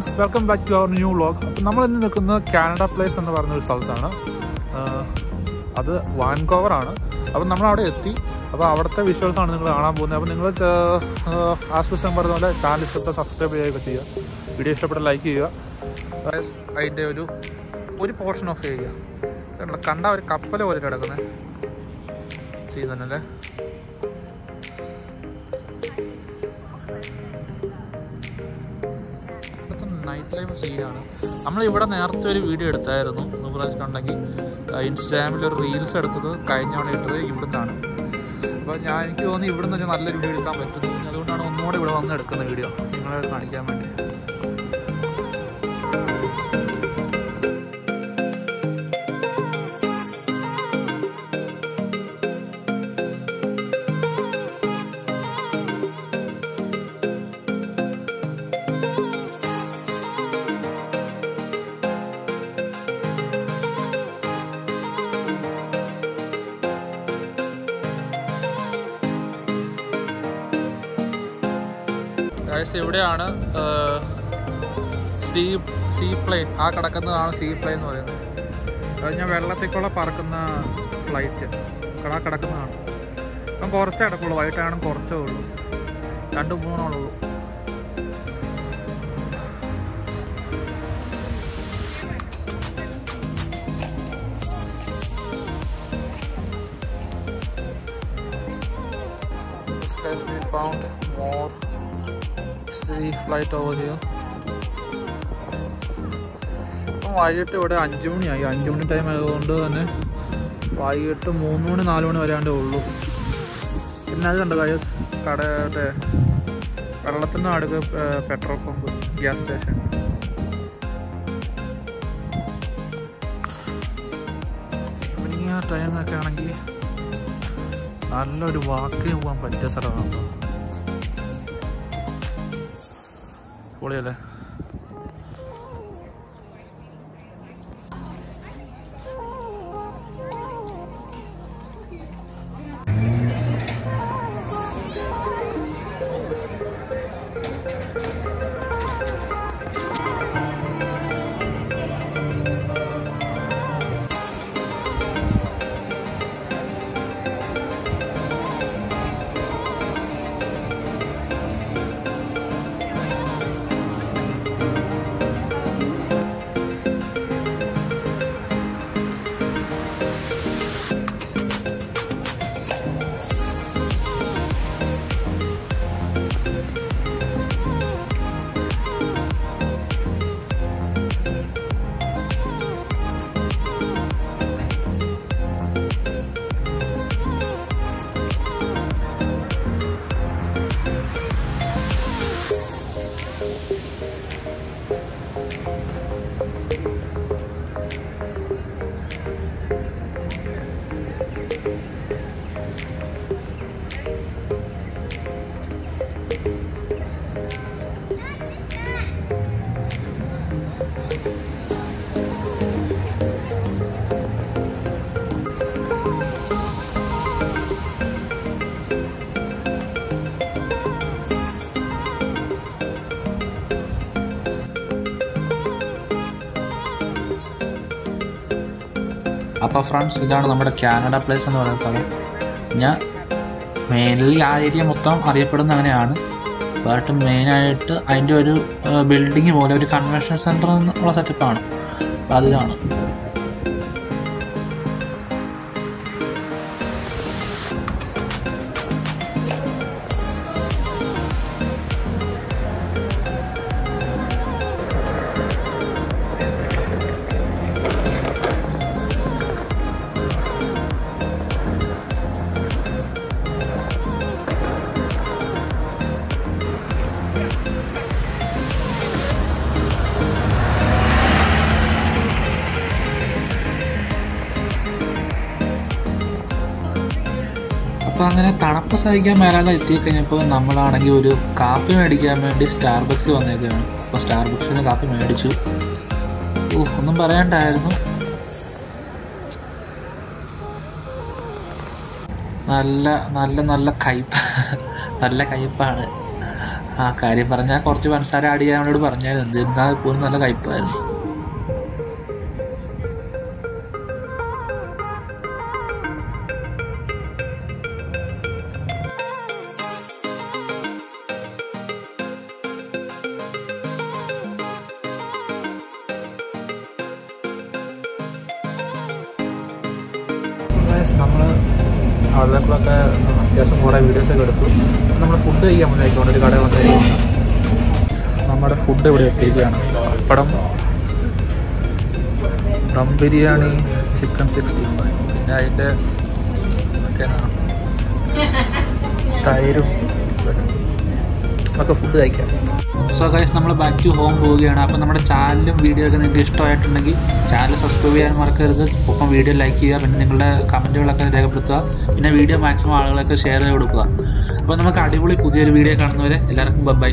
Friends welcome back to our new vlog നമ്മൾ ഇന്ന് നിൽക്കുന്നത് കാനഡ പ്ലേസ് എന്ന് പറഞ്ഞ ഒരു സ്ഥലത്താണ്. അത് വാൻകോവർ ആണ്. അപ്പം നമ്മൾ അവിടെ എത്തി. അപ്പോൾ അവിടുത്തെ വിഷ്വൽസാണ് നിങ്ങൾ കാണാൻ പോകുന്നത്. അപ്പോൾ നിങ്ങൾ ആശ്വസം പറഞ്ഞ പോലെ ചാനൽ ഇഷ്ടപ്പെട്ട സബ്സ്ക്രൈബ് ചെയ്യുകയൊക്കെ ചെയ്യുക. വീഡിയോ ഇഷ്ടപ്പെട്ട ലൈക്ക് ചെയ്യുക. അതിന്റെ ഒരു ഒരു പോർഷൻ ഓഫ് ചെയ്യുക. കണ്ടോ? ഒരു കപ്പൽ പോലെ കിടക്കുന്നത് ചെയ്യുന്നല്ലേ ലൈഫ് സീനാണ്. നമ്മൾ ഇവിടെ നേരത്തെ ഒരു വീഡിയോ എടുത്തായിരുന്നു. എന്ന് പറഞ്ഞിട്ടുണ്ടെങ്കിൽ ഇൻസ്റ്റാഗ്രാമിൽ ഒരു റീൽസ് എടുത്തത് കഴിഞ്ഞ തവണ ഇട്ടത് ഇവിടുന്നാണ്. അപ്പോൾ ഞാൻ എനിക്ക് തോന്നി ഇവിടുന്ന് വെച്ചാൽ നല്ലൊരു വീഡിയോ എടുക്കാൻ പറ്റും. അതുകൊണ്ടാണ് ഒന്നുകൂടെ ഇവിടെ വന്ന് എടുക്കുന്ന വീഡിയോ നിങ്ങളെ കാണിക്കാൻ വേണ്ടി. ഗൈസ് ഇവിടെയാണ് സീ സീ പ്ലെയിൻ ആ കിടക്കുന്നതാണ് സീ പ്ലെയിൻ എന്ന് പറയുന്നത്. അത് ഞാൻ വെള്ളത്തേക്കുള്ള പറക്കുന്ന ഫ്ലൈറ്റ് ആ കിടക്കുന്നതാണ്. അപ്പം കുറച്ചേ കിടക്കുള്ളൂ. വൈകിട്ടാണ് കുറച്ചേ ഉള്ളൂ. രണ്ട് മൂന്നോളൂ we found more sea flight over ചെയ്യാം ഇപ്പം വൈകിട്ട് ഇവിടെ അഞ്ച് മണിയായി. അഞ്ച് മണി ടൈം ആയതുകൊണ്ട് തന്നെ വൈകിട്ട് മൂന്ന് മണി നാല് മണി വരാണ്ടേ ഉള്ളൂ. പിന്നെ അത് കണ്ടു കാര്യം കടയുടെ വെള്ളത്തിന്റെ അടുക്ക് petrol pump gas station evening ടൈമൊക്കെ ആണെങ്കിൽ നല്ലൊരു വാക്കിന് പോകാൻ പറ്റിയ സ്ഥലമാണ് 过来了。അപ്പോൾ ഫ്രണ്ട്സ് ഇതാണ് നമ്മുടെ കാനഡ പ്ലേസ് എന്ന് പറയുന്ന സ്ഥലം. ഞാൻ മെയിൻലി ആ ഏരിയ മൊത്തം അറിയപ്പെടുന്ന അങ്ങനെയാണ് ബട്ട് മെയിനായിട്ട് അതിന്റെ ഒരു ബിൽഡിങ് പോലെ ഒരു കൺവെൻഷൻ സെന്റർ എന്നുള്ള സെറ്റപ്പാണ് അതിലാണ് അപ്പോൾ അങ്ങനെ തണുപ്പ് സഹിക്കാൻ മേലാതെ എത്തിക്കഴിഞ്ഞപ്പോൾ നമ്മളാണെങ്കിൽ ഒരു കാപ്പി മേടിക്കാൻ വേണ്ടി സ്റ്റാർബക്സിൽ വന്നേക്കാണ്. അപ്പോൾ സ്റ്റാർബക്സിൽ നിന്ന് കാപ്പി മേടിച്ചു. ഒന്നും പറയണ്ടായിരുന്നു. നല്ല നല്ല നല്ല കയ്പ. നല്ല കയ്പാണ്. ആ കാര്യം പറഞ്ഞാൽ കുറച്ച് പഞ്ചസാര ആഡ് ചെയ്യാൻ അവനോട് പറഞ്ഞായിരുന്നു. എന്നിരുന്നാൽ പോലും നല്ല കയ്പായിരുന്നു നമ്മൾ അവിടെയൊക്കെ അത്യാവശ്യം കുറേ വീഡിയോസൊക്കെ എടുത്തു. നമ്മൾ ഫുഡ് കഴിക്കാൻ വന്നേക്കൊണ്ട് ഒരു കട വന്നേക്കാണ് നമ്മുടെ ഫുഡ് ഇവിടെ എത്തിയിരിക്കുകയാണ്. Pappadam dum biryani chicken sixty five പിന്നെ അതിന്റെ തൈരും. ഒക്കെ ഫുഡ് കഴിക്കാം. സോ ഗൈസ് നമ്മൾ ബാക്ക് ടു ഹോം പോവുകയാണ്. അപ്പോൾ നമ്മുടെ ചാനലും വീഡിയോ ഒക്കെ നിങ്ങൾക്ക് ഇഷ്ടമായിട്ടുണ്ടെങ്കിൽ ചാനൽ സബ്സ്ക്രൈബ് ചെയ്യാൻ മറക്കരുത്. ഒപ്പം വീഡിയോ ലൈക്ക് ചെയ്യുക പിന്നെ നിങ്ങളുടെ കമന്റുകളൊക്കെ രേഖപ്പെടുത്തുക. പിന്നെ വീഡിയോ മാക്സിമം ആളുകളൊക്കെ ഷെയർ ചെയ്ത് കൊടുക്കുക. അപ്പോൾ നമുക്ക് അടിപൊളി പുതിയൊരു വീഡിയോ കാണുന്നവരെ എല്ലാവർക്കും ബൈ